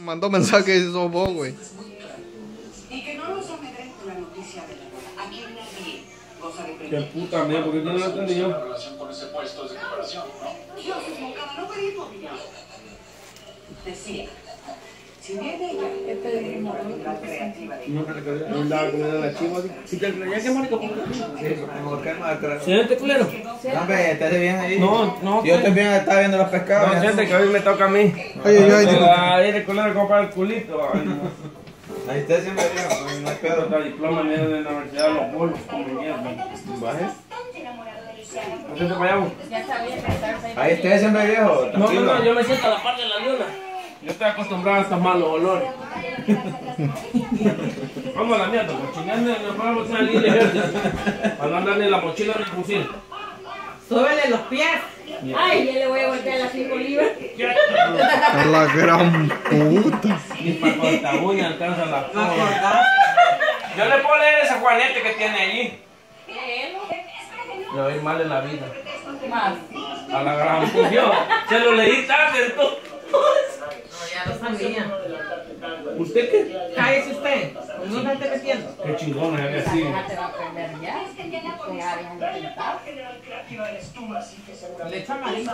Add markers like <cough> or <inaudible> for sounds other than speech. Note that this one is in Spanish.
Mandó mensaje y sos vos, güey. Y que no nos amedrente la noticia de la boda. Aquí nadie goza de Qué puta mía, porque no lo entendí yo. relación con ese puesto de comparación, ¿no? Dios es Moncada, no pedí tu opinión. Decía, si bien ella una habilidad creativa No, andaba comiendo la chiva. ¿Y te creía que marico? Sí, mejor que no, creo. Siente culero. No, hombre, estás bien ahí. No, no. Yo estoy bien, estaba viendo los pescados. No, siente que hoy me toca a mí. Ay, ay, ay. Ahí el culero compra el culito. No. Ahí está siempre bien, pues, no hay pedo. está diploma medio de la universidad de los bolos, como mierda. ¿Baje? Hacete para allá, vos. Ya sabía que estabas ahí. Ahí está siempre viejo. No, no, no, yo me siento a la par de la luna. Yo estoy acostumbrado a estos malos olores. <laughs> Vamos a la mierda, pues chingando nos vamos a salir de Para no andarle la mochila en el fusil. Súbele los pies. Ay, ya le voy a voltear las 5 libras. A la gran puta. Ni para cortar uña alcanza la cortás. Yo le puedo leer ese juanete que tiene allí. Le va a ir mal en la vida. Más. A la gran función. Se lo leí tarde, entonces. No, ya lo sabía. ¿Usted qué? Cállese usted. No se esté metiendo. Qué chingona es así. Ya te va a aprender ya. Ya habían intentado. Le amarillo.